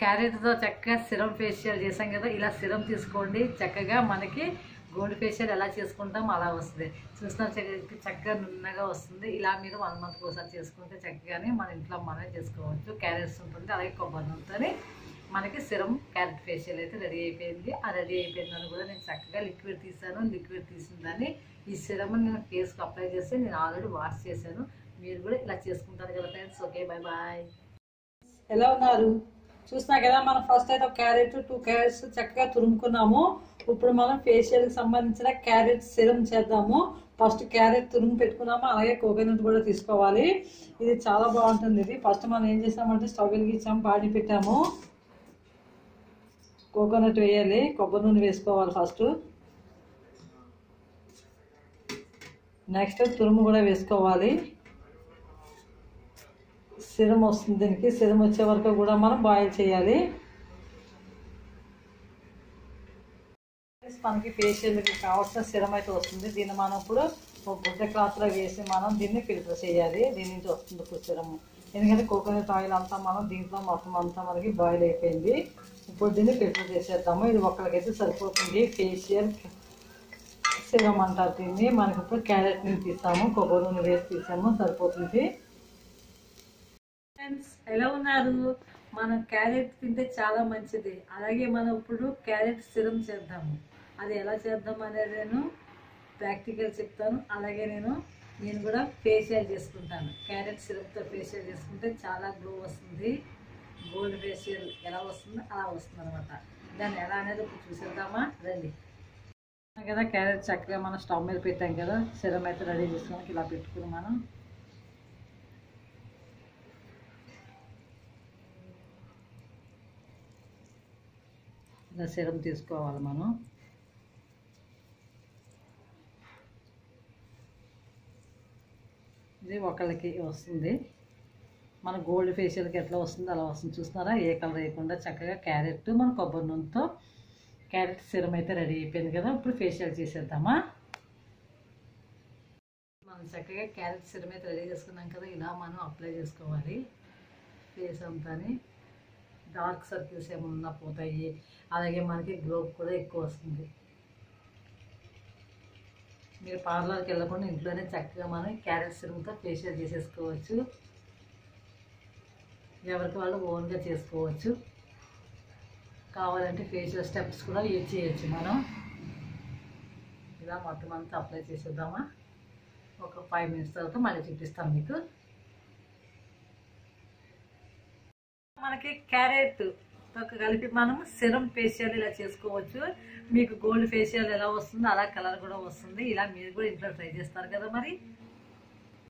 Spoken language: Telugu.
క్యారెట్తో చక్కగా సిరం ఫేషియల్ చేసాం కదా ఇలా సిరం తీసుకోండి. చక్కగా మనకి గోల్డ్ ఫేషియల్ ఎలా చేసుకుంటాం అలా వస్తుంది. చూసిన చక్కగా నున్నగా వస్తుంది. ఇలా మీరు వన్ మంత్కి ఒకసారి చేసుకుంటే చక్కగానే మన ఇంట్లో మనమే చేసుకోవచ్చు. క్యారెట్స్ ఉంటుంది అలాగే కొబ్బరి నూనెతోని మనకి సిరం క్యారెట్ ఫేషియల్ అయితే రెడీ అయిపోయింది. ఆ రెడీ అయిపోయిందని కూడా నేను చక్కగా లిక్విడ్ తీసాను లిక్విడ్ తీసిన దాన్ని ఈ సిరమ్ నేను ఫేస్కి అప్లై చేస్తే నేను ఆల్రెడీ వాష్ చేశాను. మీరు కూడా ఇలా చేసుకుంటారు కదా ఫ్రెండ్స్ ఓకే బాయ్ బాయ్ ఎలా ఉన్నారు? చూసినా కదా మనం ఫస్ట్ అయితే ఒక క్యారెట్ టూ క్యారెట్స్ చక్కగా తురుముకున్నాము. ఇప్పుడు మనం ఫేషియల్కి సంబంధించిన క్యారెట్ సిరం చేద్దాము. ఫస్ట్ క్యారెట్ తురుము పెట్టుకున్నాము అలాగే కోకోనట్ కూడా తీసుకోవాలి. ఇది చాలా బాగుంటుంది. ఇది ఫస్ట్ మనం ఏం చేసామంటే స్టవ్ వెలిగించాము బాడీ పెట్టాము. కోకోనట్ వేయాలి కొబ్బరి నూనె వేసుకోవాలి ఫస్ట్ నెక్స్ట్ తురుము కూడా వేసుకోవాలి. సిరం వస్తుంది దీనికి సిరం వచ్చే వరకు కూడా మనం బాయిల్ చేయాలి. మనకి ఫేషియల్కి కావాల్సిన సిరం అయితే వస్తుంది. దీన్ని మనం ఇప్పుడు ఒక గుడ్డ క్లాత్లో వేసి మనం దీన్ని ఫిల్టర్ చేయాలి. దీని నుంచి వస్తుంది ఇప్పుడు సిరము. ఎందుకంటే కోకోనట్ ఆయిల్ అంతా మనం దీంట్లో మొత్తం అంతా మనకి బాయిల్ అయిపోయింది. ఇప్పుడు దీన్ని ఫిల్టర్ చేసేద్దాము. ఇది ఒక్కరికైతే సరిపోతుంది. ఫేషియల్ సిరం అంటారు దీన్ని. మనకి ఇప్పుడు క్యారెట్ నుంచి తీసాము కొబ్బరి నూనె వేసి తీసాము. సరిపోతుంది. ఫ్రెండ్స్ ఎలా ఉన్నారు? మనం క్యారెట్ తింటే చాలా మంచిది. అలాగే మనం ఇప్పుడు క్యారెట్ సిరం చేద్దాము. అది ఎలా చేద్దాం అనేది నేను ప్రాక్టికల్ చెప్తాను. అలాగే నేను నేను కూడా ఫేషియల్ చేసుకుంటాను. క్యారెట్ సిరప్తో ఫేషియల్ చేసుకుంటే చాలా గ్లో వస్తుంది. గోల్డ్ ఫేషియల్ ఎలా వస్తుందో అలా వస్తుంది అనమాట దాన్ని ఎలా అనేది ఇప్పుడు చూసేద్దామా? రండి. కదా క్యారెట్ చక్కగా మనం స్టవ్ మీద పెట్టాం కదా సిరం అయితే రెడీ చేసుకోవడానికి ఇలా పెట్టుకుని మనం. ఇలా సిరం తీసుకోవాలి మనం. ఇది ఒకళ్ళకి వస్తుంది. మన గోల్డ్ ఫేషియల్కి ఎట్లా వస్తుందో అలా వస్తుంది. చూస్తున్నారా? ఏ కలర్ వేయకుండా చక్కగా క్యారెట్ మన కొబ్బరి నూనెతో క్యారెట్ సిరం అయితే రెడీ అయిపోయింది కదా. ఇప్పుడు ఫేషియల్ చేసేద్దామా? మనం చక్కగా క్యారెట్ సిరం అయితే రెడీ చేసుకున్నాం కదా. ఇలా మనం అప్లై చేసుకోవాలి. ఫేస్ అంతాని. డార్క్ సర్కిల్స్ ఏమన్నా పోతాయి. అలాగే మనకి గ్లో కూడా ఎక్కువ వస్తుంది. మీరు పార్లర్కి వెళ్ళకుండా ఇంట్లోనే చక్కగా మనం క్యారెట్ సిరంతో ఫేషియల్ చేసేసుకోవచ్చు. ఎవరికి వాళ్ళు ఓన్గా చేసుకోవచ్చు. కావాలంటే ఫేషియల్ స్టెప్స్ కూడా యూజ్ చేయొచ్చు మనం. ఇలా మొత్తం అంతా అప్లై చేసేద్దామా? ఒక ఫైవ్ మినిట్స్ తర్వాత మళ్ళీ చూపిస్తాం మీకు. మనకి క్యారెట్ తొక్క కలిపి మనం సిరం ఫేషియల్ ఇలా చేసుకోవచ్చు. మీకు గోల్డ్ ఫేషియల్ ఎలా వస్తుందో అలా కలర్ కూడా వస్తుంది. ఇలా మీరు కూడా ఇంట్లో ట్రై చేస్తారు కదా మరి.